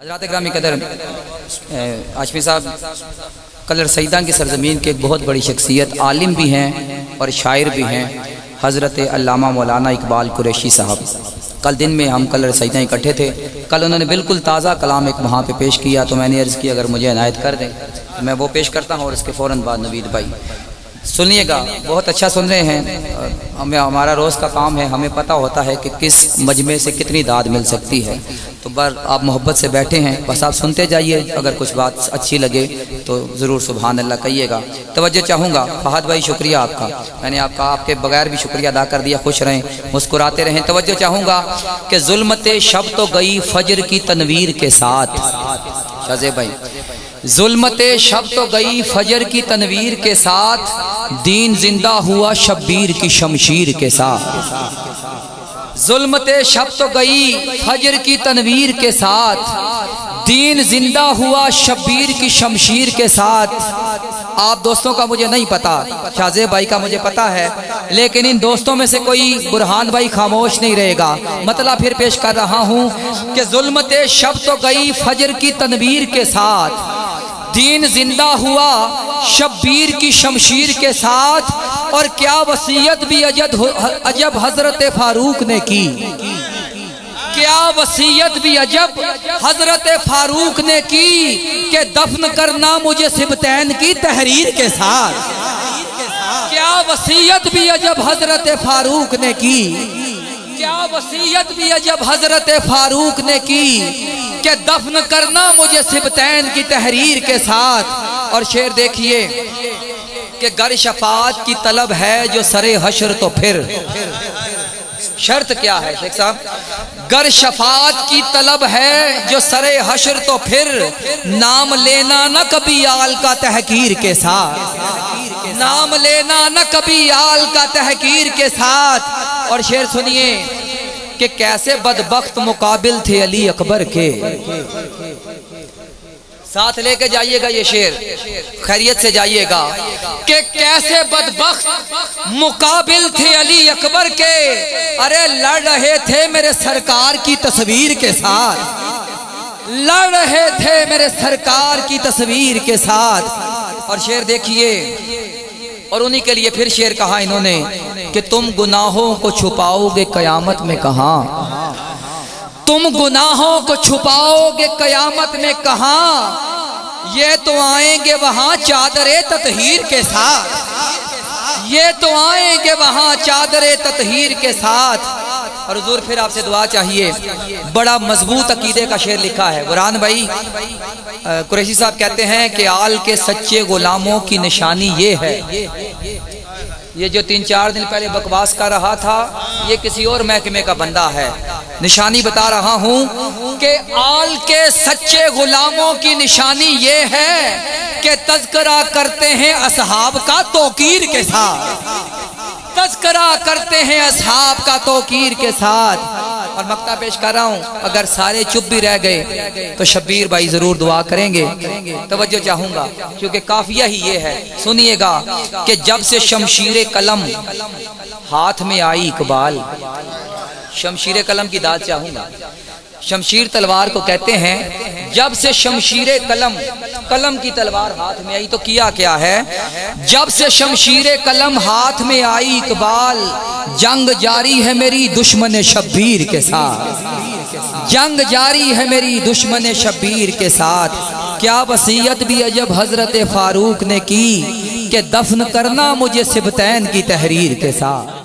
हज़रत ग्रामी कदर आशफी साहब, कलर सईदा की सरजमीन के एक बहुत बड़ी शख्सियत आलिम भी हैं और शायर भी हैं, हज़रत अल्लामा मौलाना इकबाल कुरैशी साहब। कल दिन में हम कलर सईदा इकट्ठे थे। कल उन्होंने बिल्कुल ताज़ा कलाम एक वहाँ पे पेश किया तो मैंने अर्ज़ की, अगर मुझे इनायत कर दें तो मैं वो पेश करता हूँ और इसके फ़ौर बाद नवीद भाई। सुनिएगा, बहुत अच्छा सुन रहे हैं। हमें, हमारा रोज़ का काम है, हमें पता होता है कि किस मजमे से कितनी दाद मिल सकती है। तो बर, आप मोहब्बत से बैठे हैं, बस आप सुनते जाइए, अगर कुछ बात अच्छी लगे तो ज़रूर सुबहान अल्लाह कहिएगा। तवज्जो चाहूँगा, फहद भाई, शुक्रिया आपका। मैंने आपका, आपके बगैर भी शुक्रिया अदा कर दिया, खुश रहें, मुस्कुराते रहें। तवज्जो चाहूँगा कि जुल्मत शब तो गई फजर की तनवीर के साथ। शाजे भाई, जुलमत शब तो गई फजर की तनवीर के साथ, दीन ज़िंदा हुआ शब्बीर की शमशीर के साथ। जुलमत शब तो गई फजर की तनवीर के साथ दीन ज़िंदा हुआ शब्बीर की शमशीर के साथ। आप दोस्तों का मुझे नहीं पता शाहजे भाई का मुझे पता है, लेकिन इन दोस्तों में से कोई बुरहान भाई खामोश नहीं रहेगा। मतलब फिर पेश कर रहा हूँ कि जुल्मत शब तो गई फजर की तनवीर के साथ। दीन ज़िंदा हुआ शब्बीर की शमशीर के साथ, और क्या वसीयत भी अजब हज़रत फारूक ने की। क्या वसीयत भी अजब। हज़रत फारूक ने की कि दफन करना मुझे सिबतैन की तहरीर के साथ। क्या वसीयत भी अजब हज़रत फारूक ने की। क्या वसीयत भी अजब हज़रत फारूक ने की कि दफन करना मुझे सिबतैन की तहरीर के साथ। और शेर देखिए कि गर शफात की तलब है जो सरे हशर तो फिर। शर्त क्या है, शेख साहब? गर शफात की तलब है जो सरे हशर तो फिर नाम लेना न कभी आल का तहकीर के साथ। नाम लेना न कभी आल का तहकीर के साथ। और शेर सुनिए कि कैसे बदबख्त मुकाबिल थे अली अकबर के। साथ लेके जाइएगा ये शेर। खैरियत से जाइएगा। कि कैसे बदबख्त मुकाबिल थे अली अकबर के? अरे, लड़ रहे थे मेरे सरकार की तस्वीर के साथ। लड़ रहे थे मेरे सरकार की तस्वीर के साथ। और शेर देखिए, और उन्हीं के लिए फिर शेर कहा इन्होंने कि तुम गुनाहों को छुपाओगे कयामत में कहा? तुम गुनाहों को छुपाओगे, कयामत में कहा? ये तो आएँगे वहाँ चादरे ततहीर के साथ। ये तो आएँगे वहाँ चादरे ततहीर के साथ। और फिर आपसे दुआ चाहिए। बड़ा मज़बूत अकीदे का शेर लिखा है। बुरान भाई कुरैशी साहब कहते हैं कि आल के सच्चे गुलामों की निशानी ये है। ये जो तीन चार दिन पहले बकवास कर रहा था, ये किसी और महकमे का बंदा है। निशानी बता रहा हूँ कि आल के सच्चे गुलामों की निशानी ये है कि तस्करा करते हैं असहाब का तोकीर के साथ। तस्करा करते हैं असहाब का तोकीर के साथ। और मक्ता पेश कर रहा हूँ। अगर सारे चुप भी रह गए तो शब्बीर भाई ज़रूर दुआ करेंगे। तवज्जो चाहूँगा, क्योंकि काफिया ही ये है। सुनिएगा कि जब से शमशीर कलम हाथ में आई इकबाल, शमशीर कलम की दाद चाहूँगा। शमशीर तलवार को कहते हैं, जब से शमशीर कलम कलम की तलवार हाथ में आई तो किया क्या है? जब से शमशीर कलम हाथ में आई इकबाल, जंग जारी है मेरी दुश्मन शब्बीर के साथ। जंग जारी है मेरी दुश्मन शब्बीर के साथ। क्या वसीयत भी अजब हज़रत फारूक ने की, कि दफन करना मुझे सिबतैन की तहरीर के साथ।